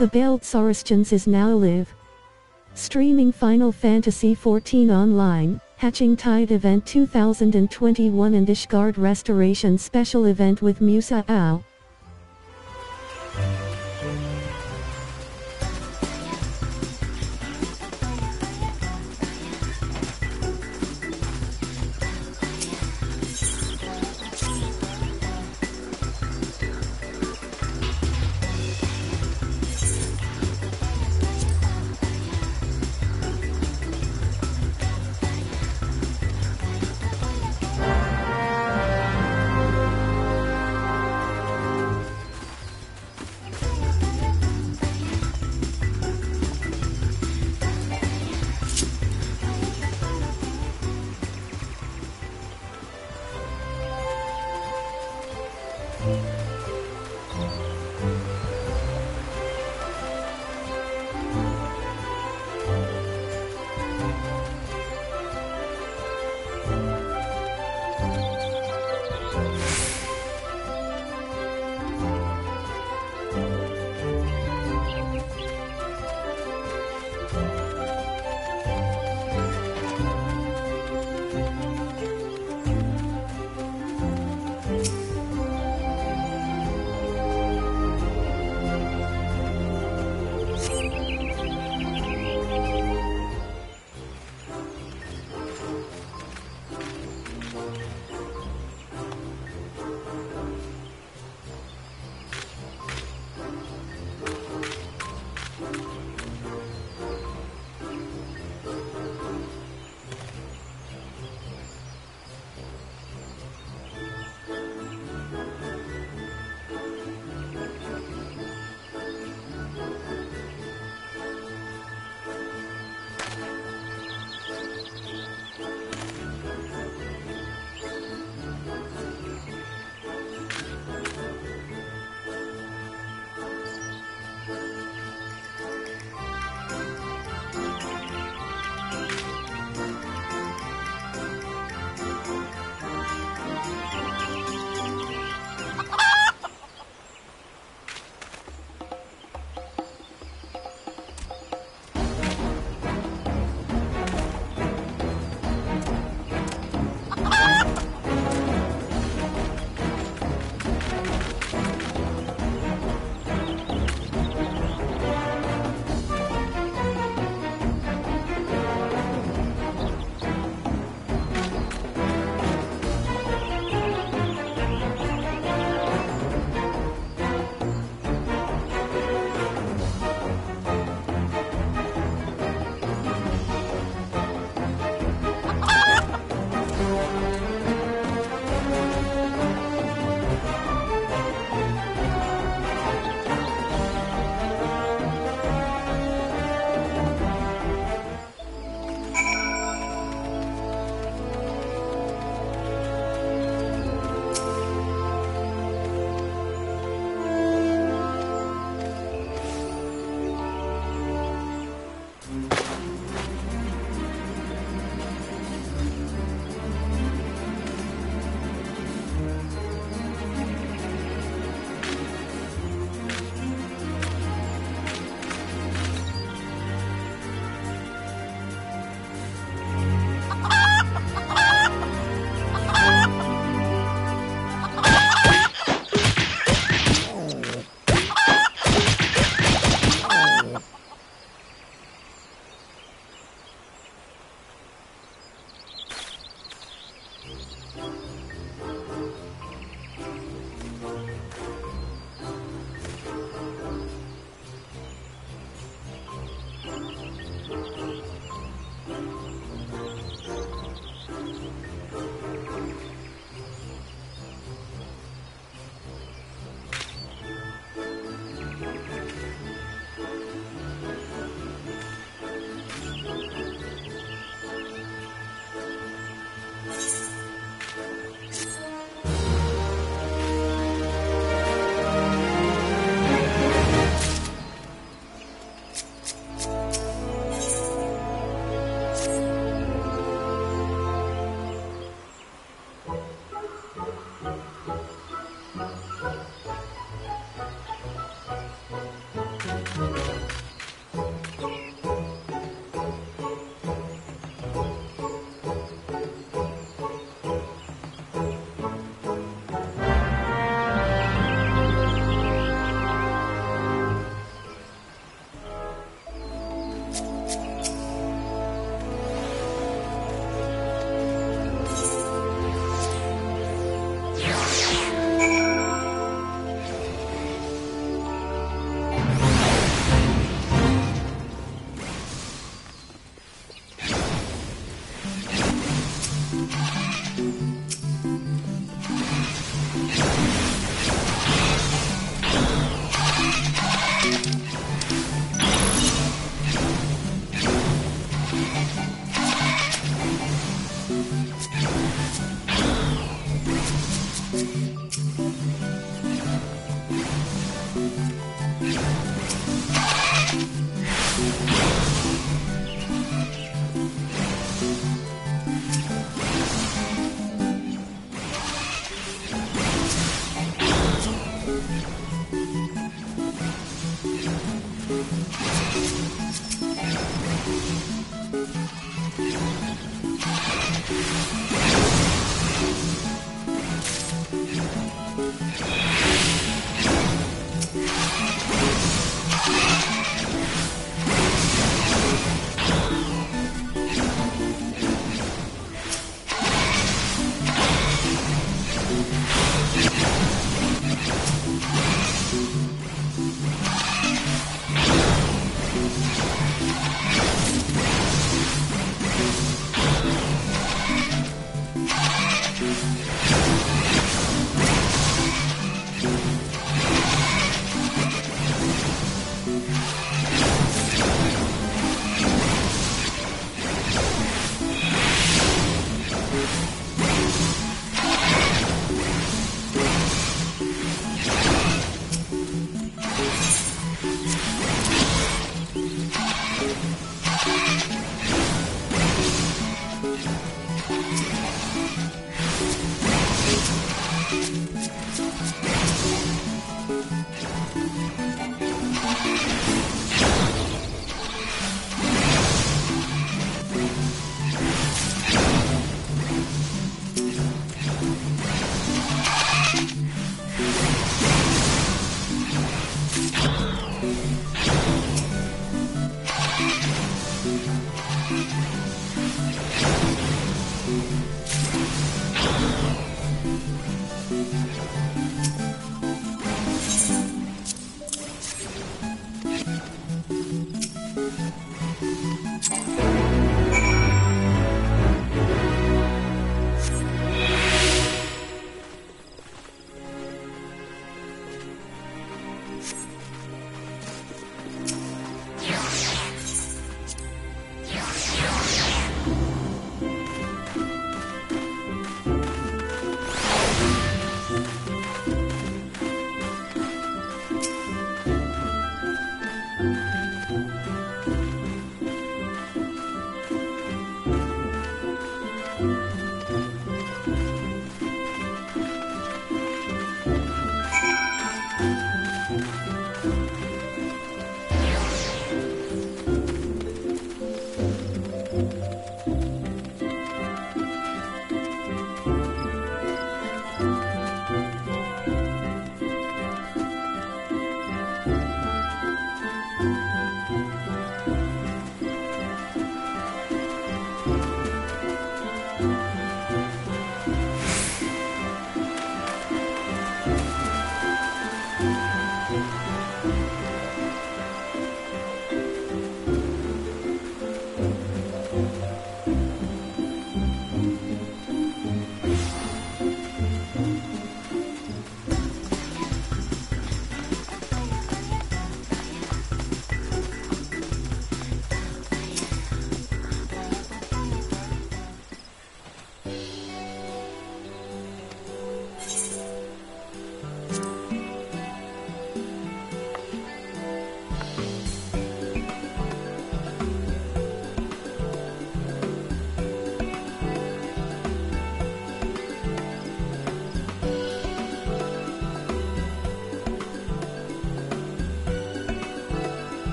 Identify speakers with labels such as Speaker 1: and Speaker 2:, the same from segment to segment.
Speaker 1: The Baelsarascians is now live. Streaming Final Fantasy XIV Online, Hatching Tide Event 2021 and Ishgard Restoration Special Event with Musa Al.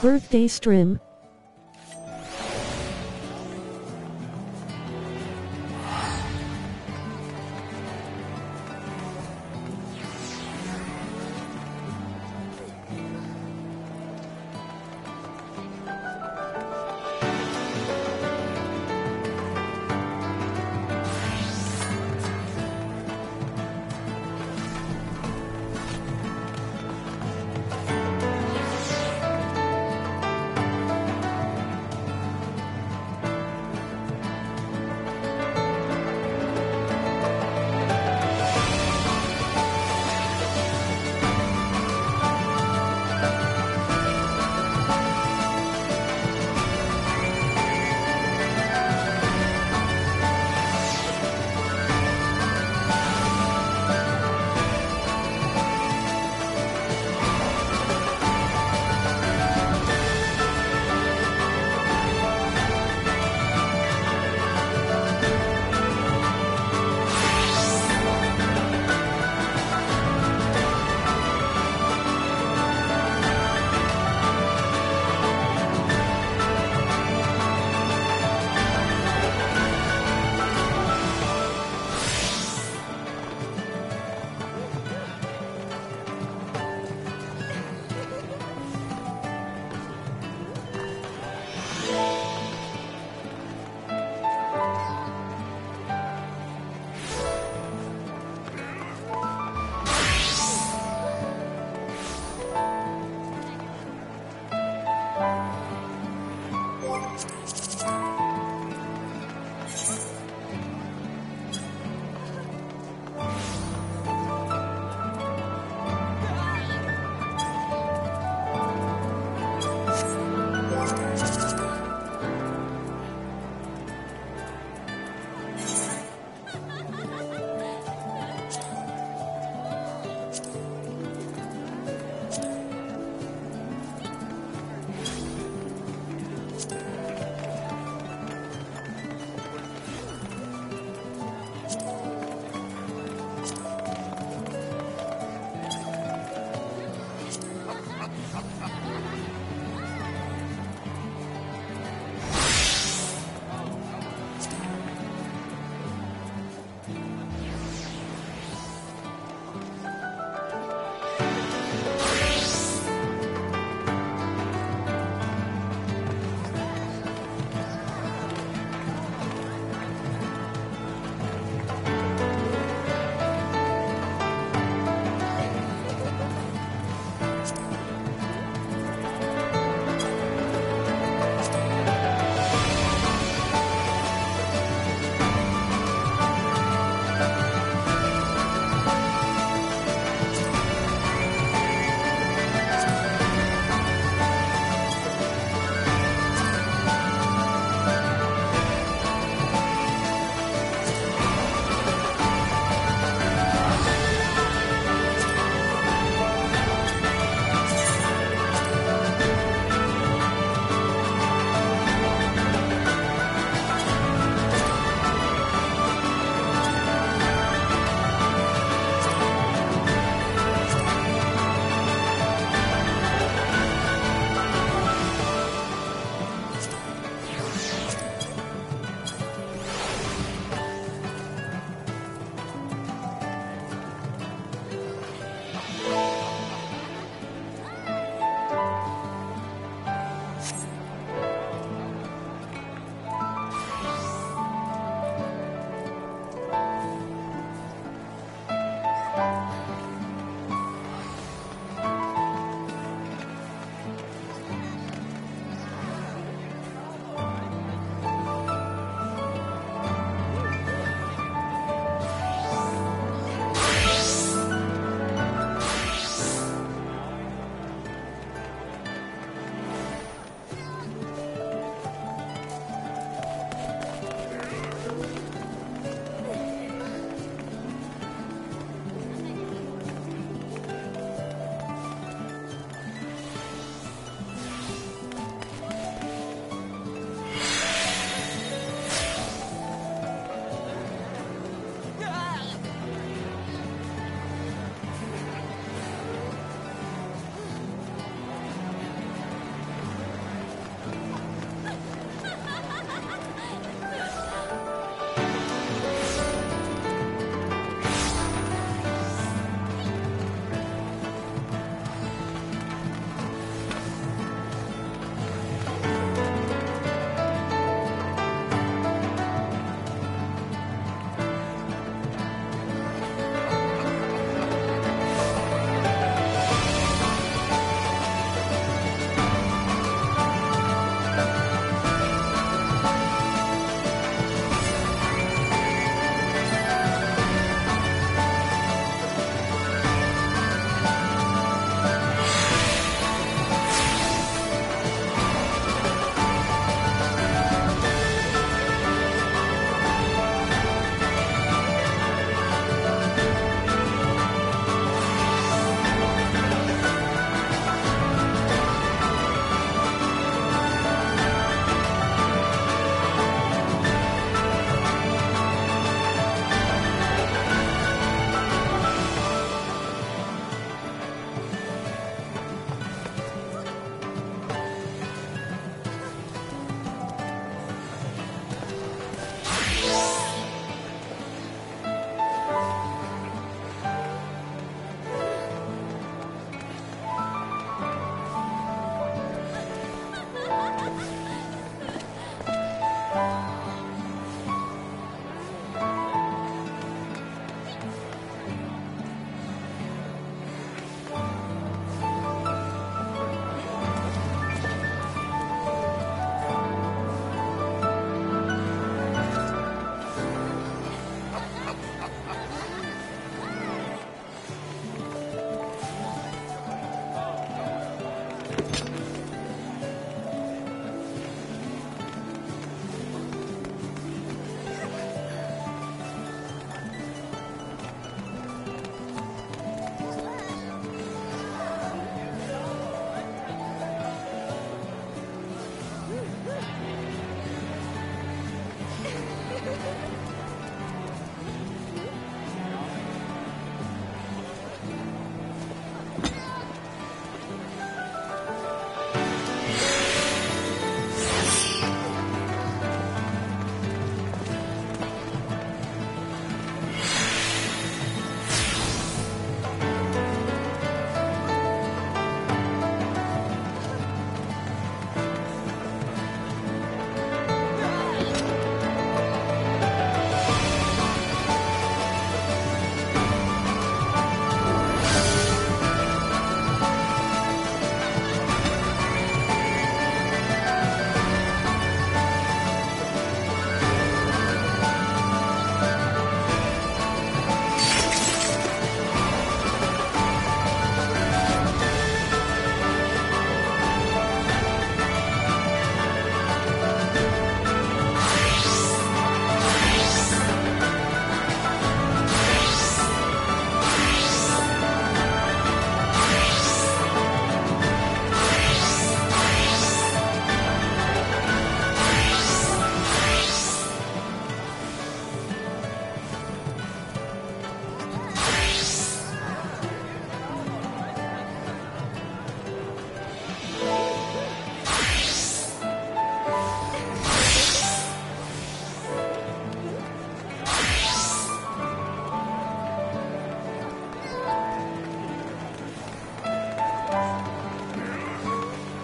Speaker 1: Birthday stream.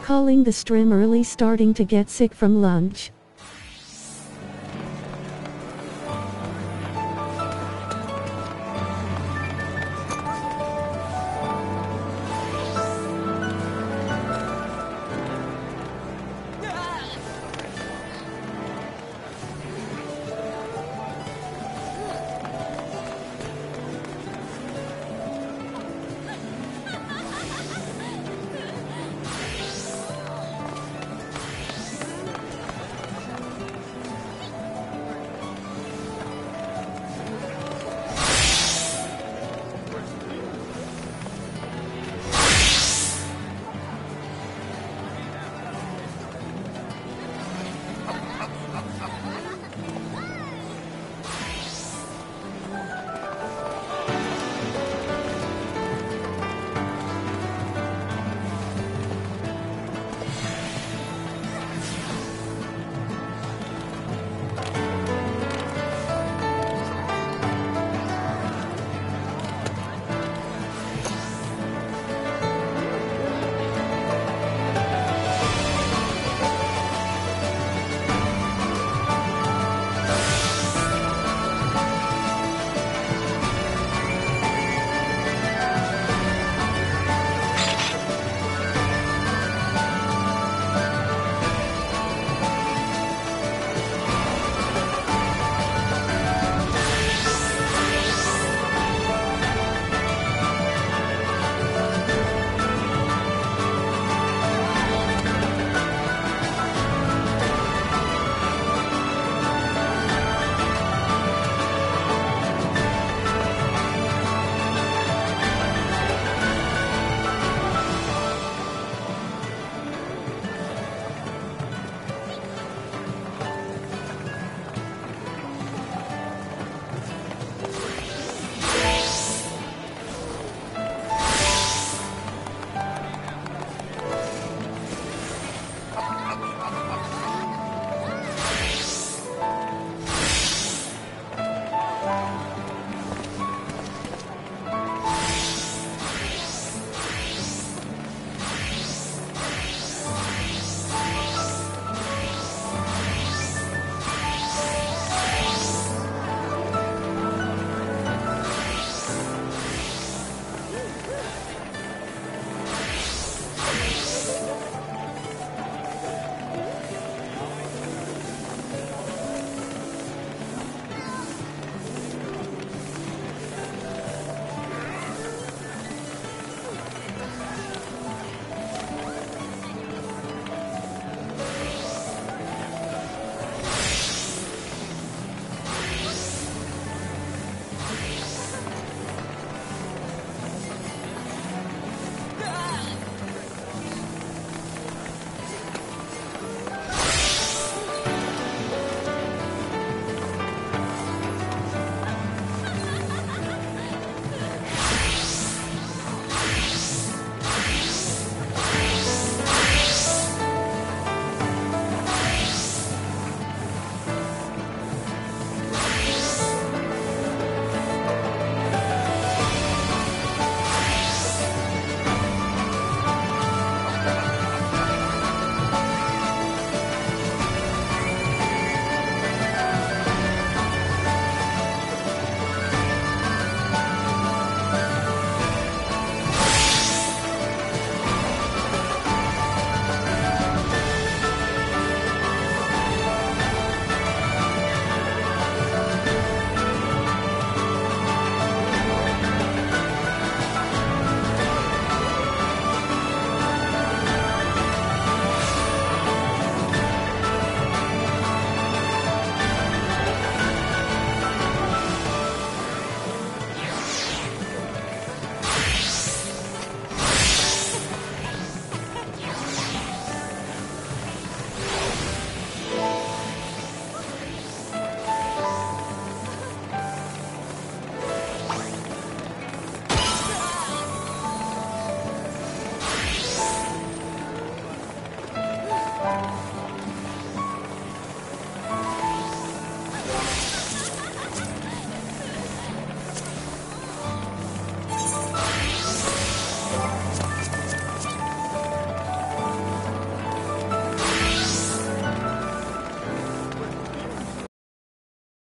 Speaker 1: Calling the stream early starting to get sick from lunch.